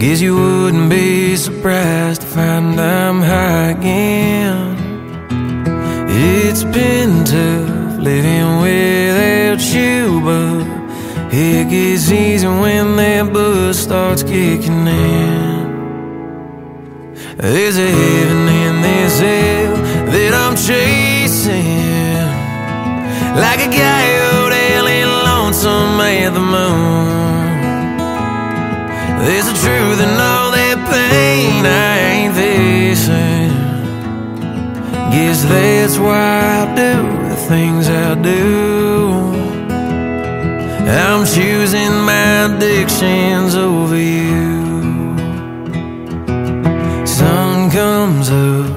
Guess you wouldn't be surprised to find I'm high again. It's been tough living without you, but it gets easier when that buzz starts kicking in. There's a heaven in this hell that I'm chasing, like a coyote lonesome at the moon. There's a truth in all that pain I ain't facing. Guess that's why I do the things I do. I'm choosing my addictions over you. Sun comes up,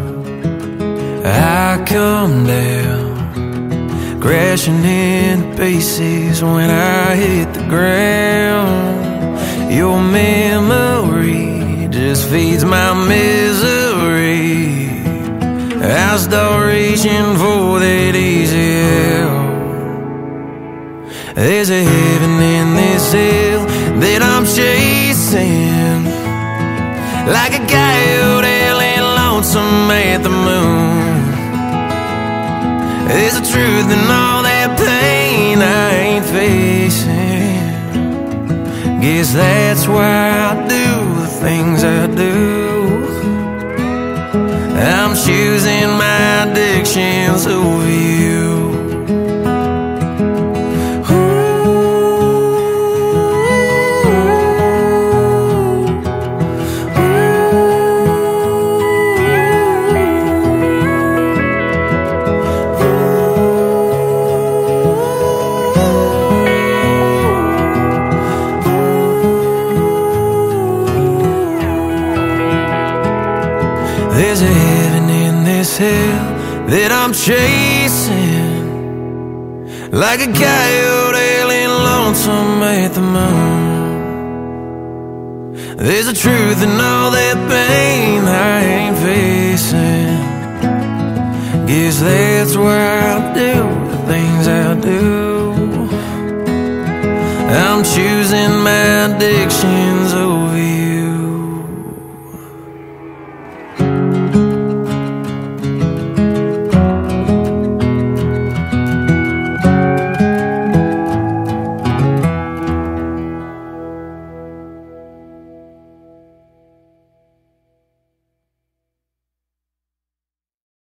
I come down, crashing into pieces when I hit the ground. Your memory just feeds my misery. I start reaching for that easy help. There's a heaven in this hell that I'm chasing, like a coyote hailing lonesome at the moon. There's a truth in all that pain I ain't facing. Guess that's why I do the things I do. I'm choosing my addictions over you. A heaven in this hell that I'm chasing, like a coyote hailing lonesome at the moon. There's a truth in all that pain I ain't facing. Guess that's why I do the things I do. I'm choosing my addictions over